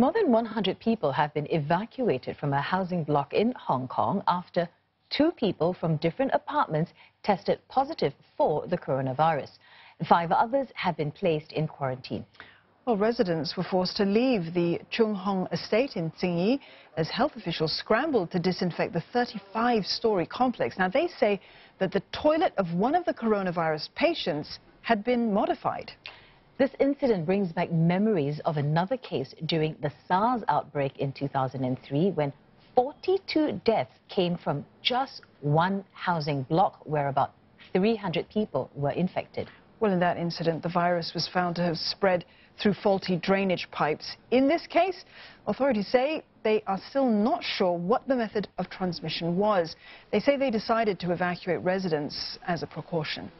More than 100 people have been evacuated from a housing block in Hong Kong after two people from different apartments tested positive for the coronavirus. Five others have been placed in quarantine. Well, residents were forced to leave the Cheung Hong estate in Tsing Tsingyi as health officials scrambled to disinfect the 35-story complex. Now, they say that the toilet of one of the coronavirus patients had been modified. This incident brings back memories of another case during the SARS outbreak in 2003 when 42 deaths came from just one housing block where about 300 people were infected. Well, in that incident, the virus was found to have spread through faulty drainage pipes. In this case, authorities say they are still not sure what the method of transmission was. They say they decided to evacuate residents as a precaution.